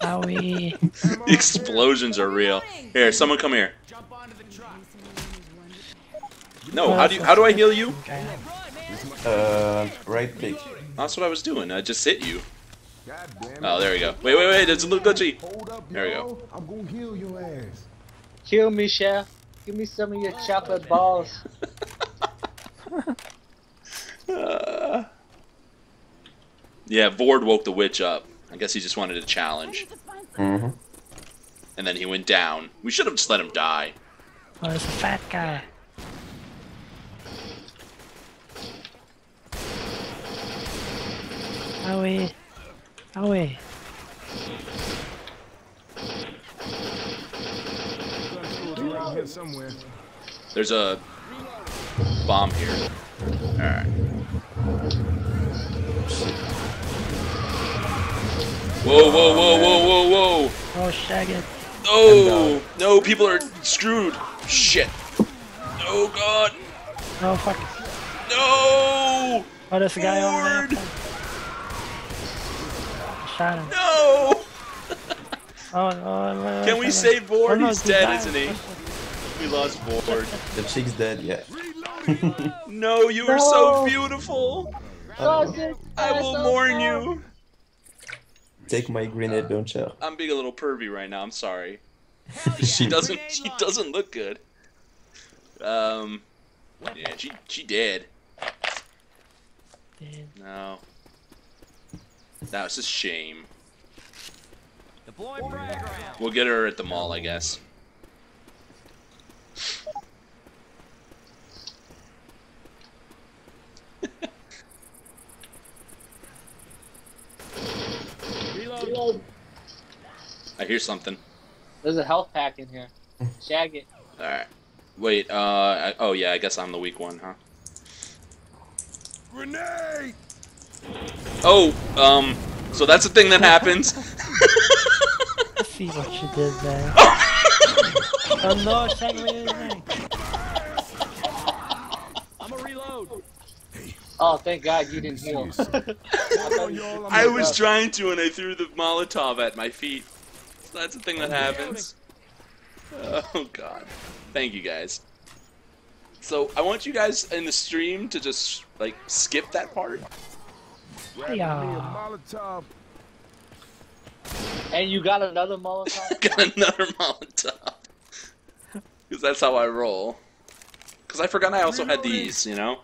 Owie. the explosions are real. Here, someone come here. No, how do you, how do I heal you? Uh, right click. That's what I was doing. I just hit you. Oh, there we go. Wait, wait, wait. It's a little glitchy. There we go. I'm gonna heal your ass. Kill me, chef. Give me some of your chocolate balls. yeah, Vord woke the witch up. I guess he just wanted a challenge. Mm-hmm. And then he went down. We should have just let him die. Oh, there's a fat guy. Owie. Owie. Around here somewhere. There's a bomb here. Alright. Whoa, whoa, whoa, whoa, whoa, whoa! Oh, Shaggit. Oh! No, people are screwed! Shit! Oh god! Oh, fuck. No! Oh, there's a guy over Lord! there. Shot him. No! Oh, oh, oh, Can we save Vord? oh, no, He's he dead, died. isn't he? We lost Vord. The chick's dead, yeah. No, you were so beautiful! Sausage, I will mourn you! Take my grenade launcher. I'm being a little pervy right now, I'm sorry. she doesn't she doesn't look good. Um Yeah, she she did. Dude. No. That was a shame. We'll get her at the mall, I guess. I hear something. There's a health pack in here. Shaggit. Alright. Wait, uh, I, oh yeah, I guess I'm the weak one, huh? Grenade! Oh, um, so that's the thing that happens. I see what you did there. oh no, shag me. Oh, thank God you didn't heal. I I was trying to, and I threw the Molotov at my feet. So that's the thing that happens. Oh god. Thank you guys. So I want you guys in the stream to just like skip that part. Grab me a Yeah. Molotov. And you got another Molotov? Got another Molotov. Because that's how I roll. Because I forgot I also had these, you know?